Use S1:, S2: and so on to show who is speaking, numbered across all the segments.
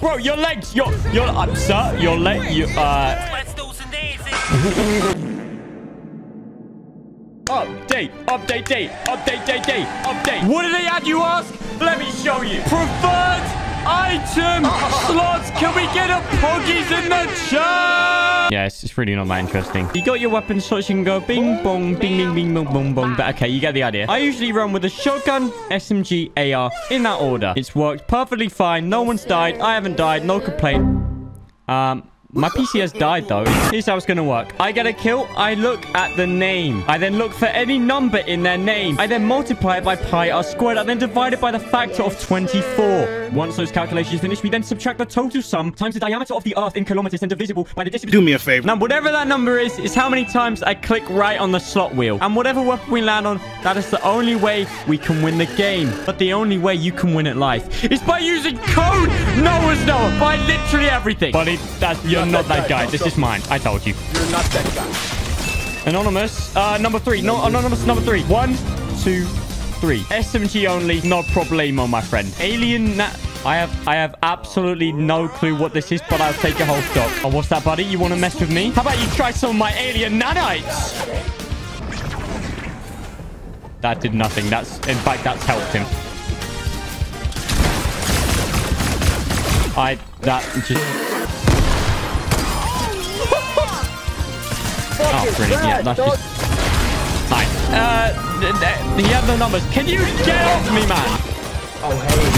S1: Bro, your legs, your, your, uh, sir, your leg, you, uh... Update, update, date, update, date, date, update. What did they add, you ask? Let me show you. Preferred item slots. Can we get a poggies in the chat? Yeah, it's, it's really not that interesting. You got your weapon slots. You can go bing, bong, bing, bing, bing, bong, bong, bong. But okay, you get the idea. I usually run with a shotgun, SMG, AR in that order. It's worked perfectly fine. No one's died. I haven't died. No complaint. Um, my PC has died, though. Here's how it's going to work. I get a kill. I look at the name. I then look for any number in their name. I then multiply it by pi r squared. I then divide it by the factor of 24. Once those calculations finish, we then subtract the total sum times the diameter of the Earth in kilometers and divisible by the distance.
S2: Do me a favor.
S1: Now, whatever that number is, is how many times I click right on the slot wheel. And whatever weapon we land on, that is the only way we can win the game. But the only way you can win at life is by using code Noah's Noah. Buy literally everything. Buddy, that's, you're not, that guy. This is mine. I told you.
S3: You're not that guy.
S1: Anonymous. Uh, number three. No, anonymous number three. One, two, three. SMG only. No problemo, my friend. Alien... Na I have I have absolutely no clue what this is, but I'll take a whole stock. Oh, what's that, buddy? You want to mess with me? How about you try some of my alien nanites? That did nothing. That's In fact, that's helped him. I... That just... brilliant. Yeah, that's just... Hi. Uh, you have the numbers. Can you get off me, man?
S3: Oh, hey.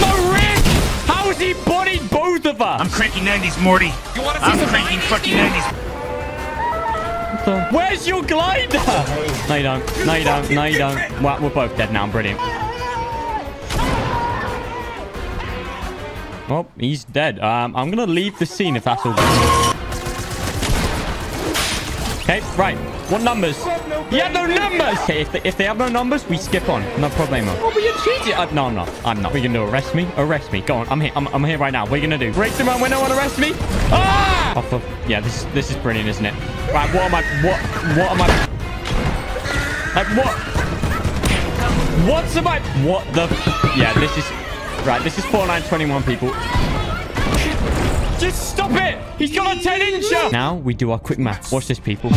S1: No, Rick! How is he bodied both of us?
S2: I'm cranking 90s, Morty.
S4: You want to see
S2: I'm
S4: some
S2: cranking fucking 90s.
S1: Where's your glider? No, you don't. No, you don't. No, you don't. Well, we're both dead now. Brilliant. Oh, he's dead. Um, I'm going to leave the scene if that's all good. Okay, right. What numbers? You have no numbers! Okay, if they, if they have no numbers, we skip on. No problemo. Oh, but you cheated! Uh, no, I'm not. I'm not. What are you going to? Arrest me? Arrest me. Go on. I'm here. I'm, I'm here right now. What are you going to do? Break the man window and arrest me? Ah! Off of, yeah, this, this is brilliant, isn't it? Right, what am I... What... What am I... Like, what... What's am I... What the... Yeah, this is... Right, this is 4921, people. Just stop it! He's got a 10 incher! Now we do our quick maths. Watch this, people.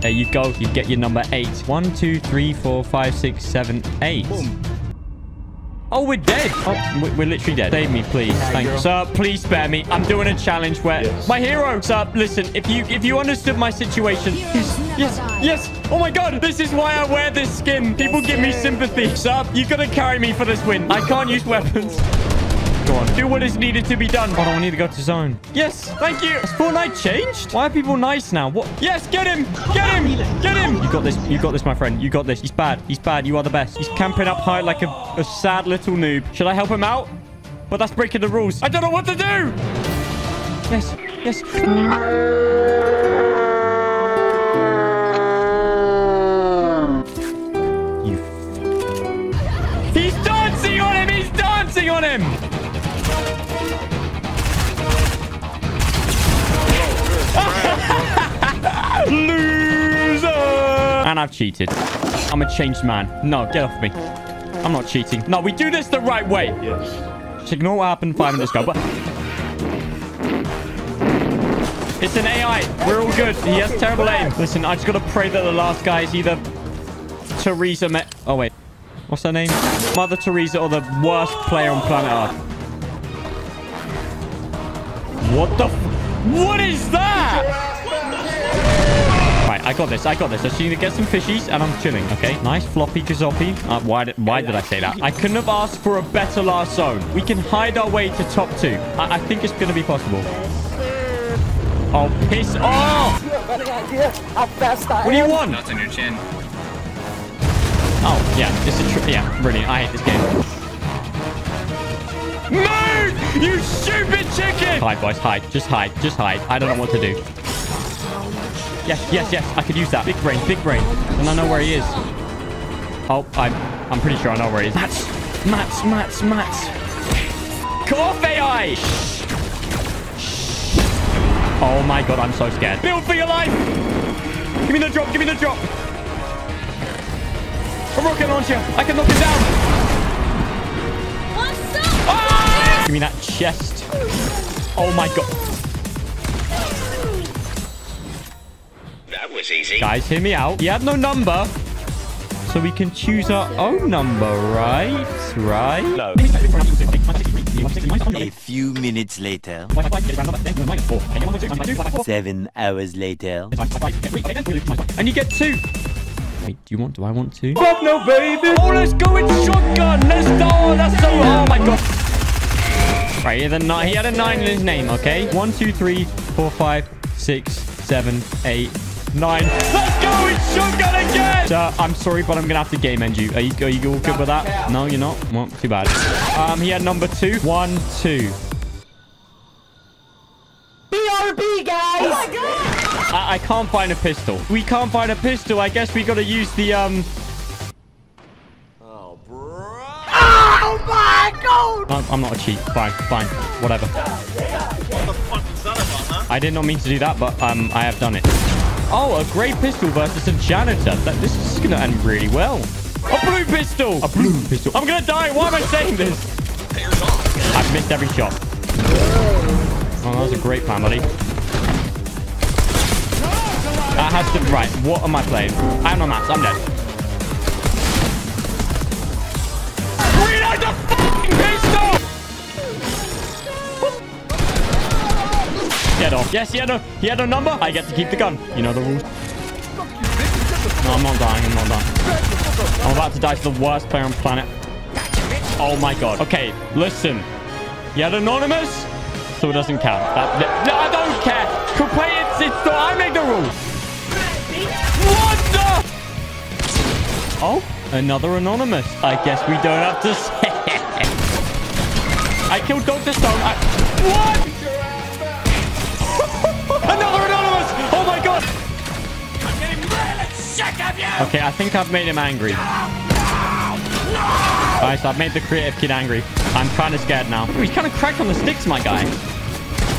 S1: There you go. You get your number eight. One, two, three, four, five, six, seven, eight. Oh, we're dead. Oh, we- we're literally dead. Save me, please. Thank you. Sir, please spare me. I'm doing a challenge where... My hero! Sir, listen. If you if you understood my situation... Yes, yes, yes. Oh, my God. This is why I wear this skin. People give me sympathy. Sir, you got to carry me for this win. I can't use weapons. Go on. Do what is needed to be done. Hold on, I need to go to zone. Yes, thank you. Has Fortnite changed? Why are people nice now? What? Yes, get him. Get him. Get him. You got this. You got this, my friend. You got this. He's bad. He's bad. You are the best. He's camping up high like a, a sad little noob. Should I help him out? But that's breaking the rules. I don't know what to do. Yes. Yes. And I've cheated. I'm a changed man. No, get off me. I'm not cheating. No, we do this the right way.
S3: Yes.
S1: Just ignore what happened five minutes ago. But it's an AI. We're all good. He has terrible aim. Listen, I just got to pray that the last guy is either Teresa Me... Oh, wait. What's her name? Mother Teresa or the worst player on planet Earth. What the... F what is that? Right, I got this. I got this. I just need to get some fishies, and I'm chilling, okay? Nice floppy gazoppy. Uh, why, did, why did I say that? I couldn't have asked for a better last zone. We can hide our way to top two. I, I think it's going to be possible. Oh, piss off!
S3: You have any idea how fast I
S1: What do you want?
S4: Nuts on your chin.
S1: Oh, yeah. This is true. Yeah, brilliant. I hate this game. Move! You stupid chicken! Hide, boys. Hide. Just hide. Just hide. I don't know what to do. Yes, yes, yes. I could use that. Big brain. Big brain. And I know where he is. Oh, I'm, I'm pretty sure I know where he is. Mats! Mats! Mats! Mats! Come off, AI! Oh my god, I'm so scared. Build for your life! Give me the drop. Give me the drop. A rocket launcher. I can knock him down.
S4: What's up?
S1: Ah! Give me that chest. Oh my god.
S2: Was easy.
S1: Guys, hear me out. He had no number. So we can choose our own number, right? Right?
S3: No.
S5: A few minutes later, seven hours later.
S1: And you get two. Wait, do you want? Do I want two? Fuck no, baby. Oh, let's go with shotgun. Let's go. That's so. Oh my god. Right, he had a nine. He had a nine in his name. Okay. One, two, three, four, five, six, seven, eight, nine. Let's go with shotgun again. Sir, I'm sorry, but I'm gonna have to game end you. Are you? Are you all good with that? No, you're not. Well, too bad. Um, he had number two. One, two.
S3: BRB, guys!
S1: Oh my I, I can't find a pistol. We can't find a pistol. I guess we gotta use the um.
S3: Oh, bro. Oh, my God!
S1: I'm, I'm not a cheat. Fine, fine, whatever. What the fuck is that about, man? I did not mean to do that, but um, I have done it. Oh, a grey pistol versus a janitor. That, this is gonna end really well. A blue pistol. A blue pistol. I'm gonna die. Why am I saying this? I've missed every shot. Oh, that was a great plan, buddy. That has to... Right, what am I playing? I am no maps. I'm dead. Reload the fucking pistol! Get off. Yes, he had, a, he had a number. I get to keep the gun. You know the rules. No, I'm not dying. I'm not dying. I'm about to die to the worst player on planet. Oh my god. Okay, listen. You had anonymous, so it doesn't count. That, that- no, I don't care. Complain, it's, it's the, I make the rules. What the? Oh, another anonymous. I guess we don't have to say. I killed Dr. Stone. I, what? Okay, I think I've made him angry. Alright, so I've made the creative kid angry. I'm kind of scared now. Ooh, he's kind of cracked on the sticks, my guy.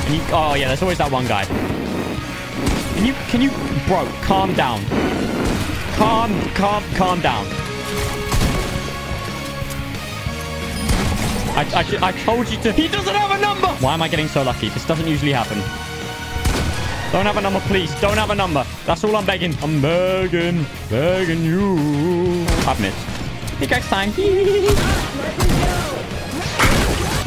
S1: You, oh yeah, there's always that one guy. Can you, can you, bro, calm down. Calm, calm, calm down. I, I, I told you to. He doesn't have a number. Why am I getting so lucky? This doesn't usually happen. Don't have a number, please. Don't have a number. That's all I'm begging. I'm begging, begging you. I've missed. Pickaxe time. He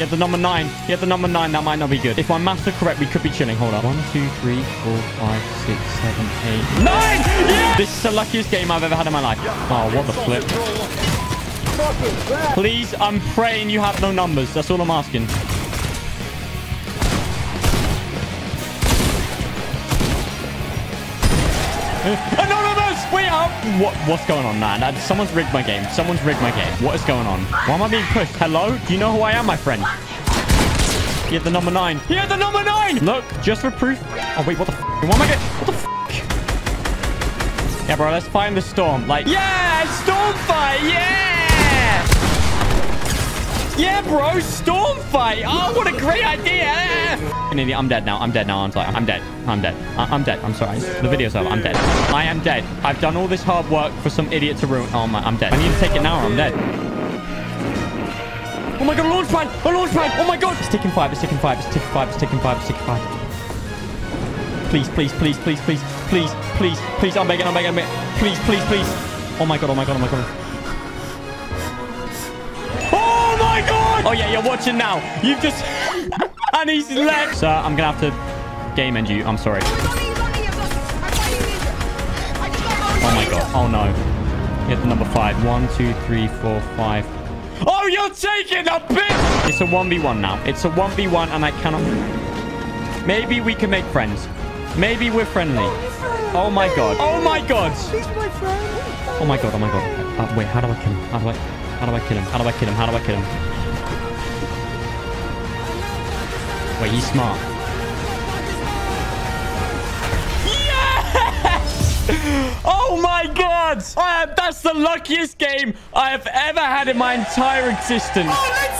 S1: had the number nine. He had the number nine. That might not be good. If my maths are correct, we could be chilling. Hold up. One, two, three, four, five, six, seven, eight, nine. Yeah! This is the luckiest game I've ever had in my life. Oh, what the flip. Please, I'm praying you have no numbers. That's all I'm asking. Anonymous! Wait up! What, what's going on, man? Someone's rigged my game. Someone's rigged my game. What is going on? Why am I being pushed? Hello? Do you know who I am, my friend? He had the number nine. He had the number nine! Look, just for proof. Oh, wait, what the f? What am I getting? What the f? Yeah, bro, let's find the storm. Like, yeah! Storm fight! Yeah! Yeah, bro, storm fight. Oh, what a great idea. I'm dead now. I'm dead now. I'm sorry. I'm dead. I'm dead. I'm dead. I'm sorry. The video's over. I'm dead. I am dead. I've done all this hard work for some idiot to ruin. Oh my, I'm dead. I need to take it now or I'm dead. Oh my god, a launch pad! A launch pad! Oh my god! It's ticking five, it's ticking five, it's ticking five, it's ticking five, it's ticking five. Please, please, please, please, please, please, please, please, I'm begging, I'm begging, I'm begging. Please, please, please. Oh my god, oh my god, oh my god. Oh yeah, you're watching now. You've just... and he's left. Sir, I'm gonna have to game end you. I'm sorry. Oh my god. Oh no. Hit the number five. One, two, three, four, five. Oh, you're taking a bit! It's a 1v1 now. It's a 1v1 and I cannot... Maybe we can make friends. Maybe we're friendly. Oh my god. Oh my god.
S3: He's my friend.
S1: Oh my god. Oh my god. Uh, wait, how do I kill him? How do I... How do I kill him? How do I kill him? How do I kill him? Wait, he's smart. Yes! Oh my god! I, that's the luckiest game I have ever had in my entire existence.
S3: Oh, let's go, my